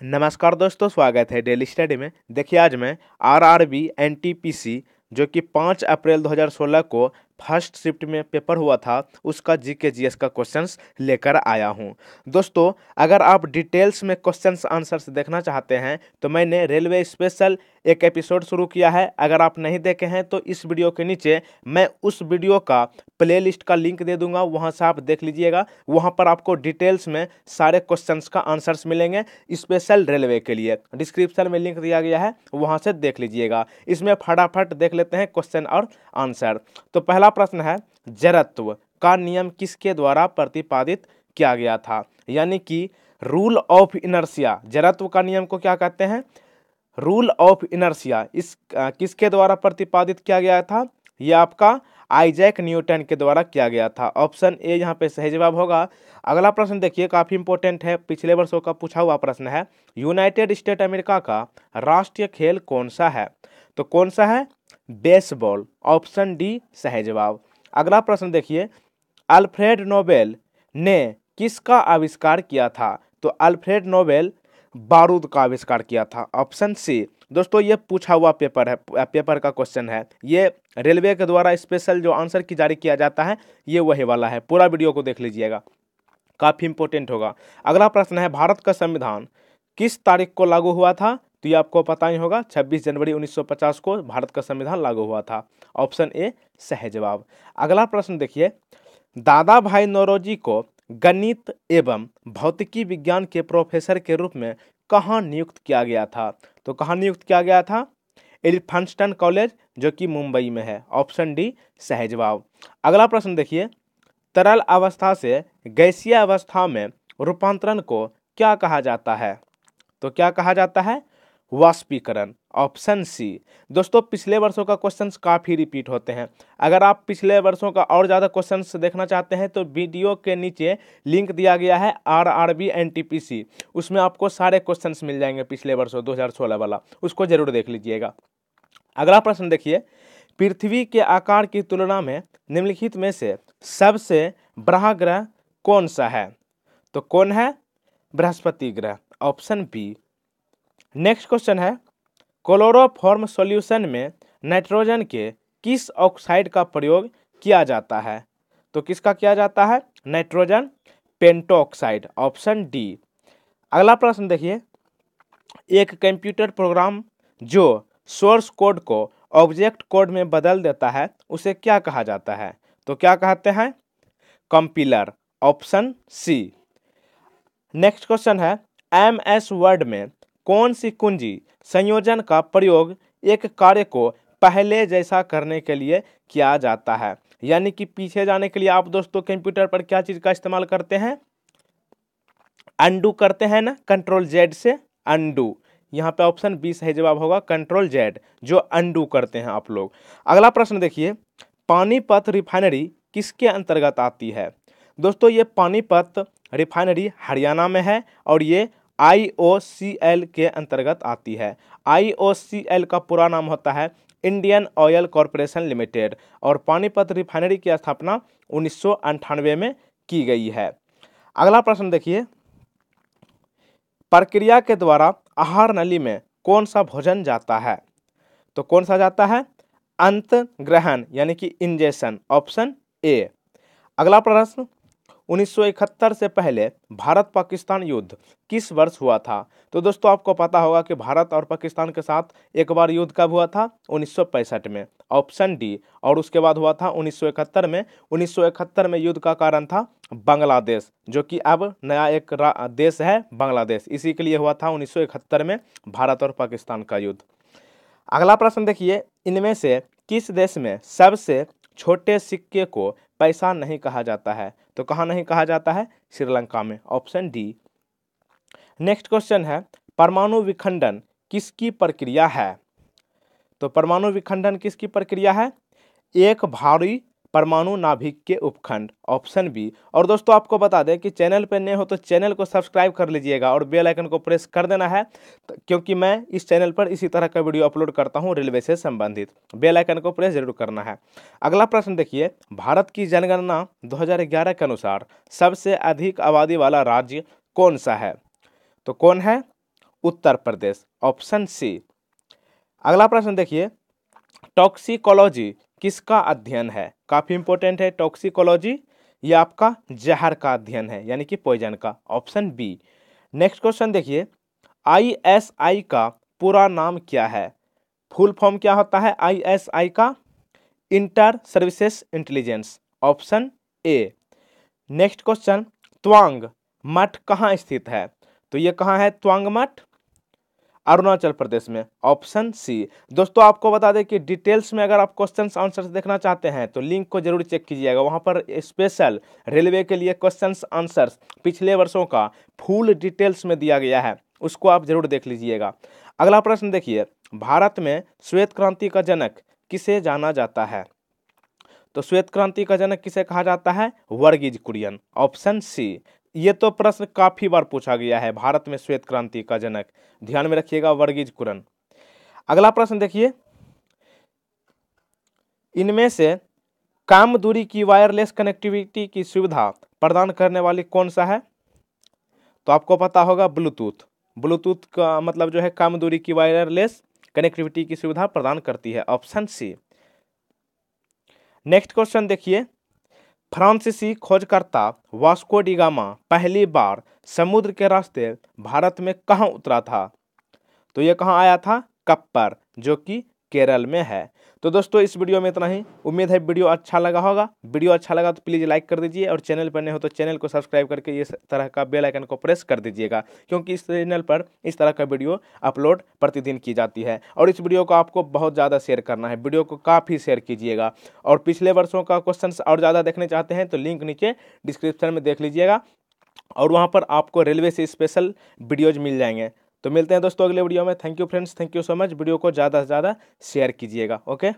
नमस्कार दोस्तों, स्वागत है डेली स्टडी में। देखिए आज मैं आरआरबी एनटीपीसी, जो कि 5 अप्रैल 2016 को फ़र्स्ट शिफ्ट में पेपर हुआ था, उसका जीके जीएस का क्वेश्चंस लेकर आया हूँ। दोस्तों, अगर आप डिटेल्स में क्वेश्चंस आंसर्स देखना चाहते हैं तो मैंने रेलवे स्पेशल एक एपिसोड शुरू किया है। अगर आप नहीं देखे हैं तो इस वीडियो के नीचे मैं उस वीडियो का प्लेलिस्ट का लिंक दे दूँगा, वहाँ से आप देख लीजिएगा। वहाँ पर आपको डिटेल्स में सारे क्वेश्चंस का आंसर्स मिलेंगे स्पेशल रेलवे के लिए। डिस्क्रिप्शन में लिंक दिया गया है, वहाँ से देख लीजिएगा। इसमें फटाफट देख लेते हैं क्वेश्चन और आंसर तो पहला प्रश्न है, जड़त्व का नियम किसके द्वारा प्रतिपादित किया गया था? यानी कि रूल ऑफ़ इनर्सिया जड़त्व का नियम को क्या कहते हैं? रूल ऑफ़ इनर्सिया इस किसके द्वारा प्रतिपादित किया गया था? यह आपका आइजैक न्यूटन के द्वारा किया गया था। ऑप्शन ए यहाँ पे सही जवाब होगा। अगला प्रश्न देखिए, काफ़ी इंपॉर्टेंट है। पिछले वर्षों का पूछा हुआ प्रश्न है, यूनाइटेड स्टेट अमेरिका का राष्ट्रीय खेल कौन सा है? तो कौन सा है? बेसबॉल, ऑप्शन डी, सही जवाब। अगला प्रश्न देखिए। अल्फ्रेड नोबेल ने किसका आविष्कार किया था? तो अल्फ्रेड नोबेल बारूद का आविष्कार किया था। Option C. दोस्तों, ये पूछा हुआ पेपर है पेपर का क्वेश्चन है। ये रेलवे के द्वारा स्पेशल जो आंसर की जारी किया जाता है, ये वही वाला है। पूरा वीडियो को देख लीजिएगा। काफ़ी इंपॉर्टेंट होगा। अगला प्रश्न है, भारत का संविधान किस तारीख को लागू हुआ था? तो ये आपको पता ही होगा 26 जनवरी 1950 को भारत का संविधान लागू हुआ था। ऑप्शन ए, सही जवाब। अगला प्रश्न देखिए। दादा भाई नौरोजी को गणित एवं भौतिकी विज्ञान के प्रोफेसर के रूप में कहाँ नियुक्त किया गया था? तो कहाँ नियुक्त किया गया था? एलिफेंस्टन कॉलेज, जो कि मुंबई में है। ऑप्शन डी, सही जवाब। अगला प्रश्न देखिए। तरल अवस्था से गैसीय अवस्था में रूपांतरण को क्या कहा जाता है? तो क्या कहा जाता है? वाष्पीकरण ऑप्शन सी दोस्तों, पिछले वर्षों का क्वेश्चंस काफ़ी रिपीट होते हैं। अगर आप पिछले वर्षों का और ज़्यादा क्वेश्चंस देखना चाहते हैं तो वीडियो के नीचे लिंक दिया गया है R R B N T P C उसमें आपको सारे क्वेश्चंस मिल जाएँगे पिछले वर्षों 2016 वाला। उसको ज़रूर देख लीजिएगा। अगला प्रश्न देखिए। पृथ्वी के आकार की तुलना में निम्नलिखित में से सबसे बड़ा ग्रह कौन सा है? तो कौन है? बृहस्पति ग्रह। ऑप्शन बी नेक्स्ट क्वेश्चन है क्लोरोफॉर्म सॉल्यूशन में नाइट्रोजन के किस ऑक्साइड का प्रयोग किया जाता है? तो किसका किया जाता है? नाइट्रोजन पेंटोक्साइड ऑप्शन डी अगला प्रश्न देखिए। एक कंप्यूटर प्रोग्राम जो सोर्स कोड को ऑब्जेक्ट कोड में बदल देता है, उसे क्या कहा जाता है? तो क्या कहते हैं? Compiler option C next question है एम एस वर्ड में कौन सी कुंजी संयोजन का प्रयोग एक कार्य को पहले जैसा करने के लिए किया जाता है? यानी कि पीछे जाने के लिए आप दोस्तों कंप्यूटर पर क्या चीज़ का इस्तेमाल करते हैं? अंडू करते हैं ना, कंट्रोल जेड से अंडू। यहाँ पे ऑप्शन बी सही जवाब होगा, कंट्रोल जेड, जो अंडू करते हैं आप लोग। अगला प्रश्न देखिए, पानीपत रिफाइनरी किसके अंतर्गत आती है? दोस्तों, ये पानीपत रिफाइनरी हरियाणा में है और ये आईओसीएल के अंतर्गत आती है। आईओसीएल का पूरा नाम होता है इंडियन ऑयल कॉरपोरेशन लिमिटेड और पानीपत रिफाइनरी की स्थापना उन्नीस में की गई है। अगला प्रश्न देखिए। प्रक्रिया के द्वारा आहार नली में कौन सा भोजन जाता है? तो कौन सा जाता है? अंत ग्रहण यानी कि इंजेशन ऑप्शन ए अगला प्रश्न। 1971 से पहले भारत पाकिस्तान युद्ध किस वर्ष हुआ था? तो दोस्तों, आपको पता होगा कि भारत और पाकिस्तान के साथ एक बार युद्ध कब हुआ था? 1965 में। ऑप्शन डी, और उसके बाद हुआ था 1971 में। 1971 में युद्ध का कारण था बांग्लादेश, जो कि अब नया एक देश है बांग्लादेश। इसी के लिए हुआ था उन्नीस सौ इकहत्तर में भारत और पाकिस्तान का युद्ध। अगला प्रश्न देखिए, इनमें से किस देश में सबसे छोटे सिक्के को पैसा नहीं कहा जाता है। तो कहाँ नहीं कहा जाता है? श्रीलंका में। Option D. नेक्स्ट क्वेश्चन है, परमाणु विखंडन किसकी प्रक्रिया है? तो परमाणु विखंडन किसकी प्रक्रिया है? एक भारी परमाणु नाभिक के उपखंड ऑप्शन बी और दोस्तों, आपको बता दें कि चैनल पर नए हो तो चैनल को सब्सक्राइब कर लीजिएगा और बेल आइकन को प्रेस कर देना है क्योंकि मैं इस चैनल पर इसी तरह का वीडियो अपलोड करता हूँ रेलवे से संबंधित। बेल आइकन को प्रेस ज़रूर करना है। अगला प्रश्न देखिए, भारत की जनगणना दो हज़ार ग्यारह के अनुसार सबसे अधिक आबादी वाला राज्य कौन सा है? तो कौन है? उत्तर प्रदेश। ऑप्शन सी अगला प्रश्न देखिए टॉक्सिकोलॉजी किसका अध्ययन है? काफ़ी इंपॉर्टेंट है टॉक्सिकोलॉजी ये आपका जहर का अध्ययन है, यानी कि पॉइजन का? ऑप्शन बी नेक्स्ट क्वेश्चन देखिए। आईएसआई का पूरा नाम क्या है? फुल फॉर्म क्या होता है? आईएसआई का? Inter services intelligence option A next question Tawang मठ कहाँ स्थित है? तो ये कहाँ है? त्वांग मठ अरुणाचल प्रदेश में ऑप्शन सी। दोस्तों, आपको बता दें कि डिटेल्स में अगर आप क्वेश्चन आंसर्स देखना चाहते हैं तो लिंक को ज़रूर चेक कीजिएगा। वहाँ पर स्पेशल रेलवे के लिए क्वेश्चन आंसर्स पिछले वर्षों का फुल डिटेल्स में दिया गया है। उसको आप ज़रूर देख लीजिएगा। अगला प्रश्न देखिए। भारत में श्वेत क्रांति का जनक किसे जाना जाता है? तो श्वेत क्रांति का जनक किसे कहा जाता है? वर्गीज कुरियन। ऑप्शन सी ये तो प्रश्न काफ़ी बार पूछा गया है, भारत में श्वेत क्रांति का जनक। ध्यान में रखिएगा, वर्गीज कुरन। अगला प्रश्न देखिए। इनमें से काम दूरी की वायरलेस कनेक्टिविटी की सुविधा प्रदान करने वाली कौन सा है? तो आपको पता होगा ब्लूटूथ ब्लूटूथ का मतलब जो है, काम दूरी की वायरलेस कनेक्टिविटी की सुविधा प्रदान करती है ऑप्शन सी नेक्स्ट क्वेश्चन देखिए। फ्रांसीसी खोजकर्ता वास्को डिगामा पहली बार समुद्र के रास्ते भारत में कहाँ उतरा था? तो ये कहाँ आया था? कप्पर, जो कि केरल में है। तो दोस्तों, इस वीडियो में इतना ही। उम्मीद है वीडियो अच्छा लगा होगा। वीडियो अच्छा लगा तो प्लीज़ लाइक कर दीजिए और चैनल पर नहीं हो तो चैनल को सब्सक्राइब करके इस तरह का बेल आइकन को प्रेस कर दीजिएगा, क्योंकि इस चैनल पर इस तरह का वीडियो अपलोड प्रतिदिन की जाती है। और इस वीडियो को आपको बहुत ज़्यादा शेयर करना है। वीडियो को काफ़ी शेयर कीजिएगा। और पिछले वर्षों का क्वेश्चन और ज़्यादा देखने चाहते हैं तो लिंक नीचे डिस्क्रिप्शन में देख लीजिएगा और वहाँ पर आपको रेलवे से स्पेशल वीडियोज़ मिल जाएँगे। तो मिलते हैं दोस्तों अगले वीडियो में। Thank you friends thank you so much video को ज़्यादा से ज़्यादा शेयर कीजिएगा ओके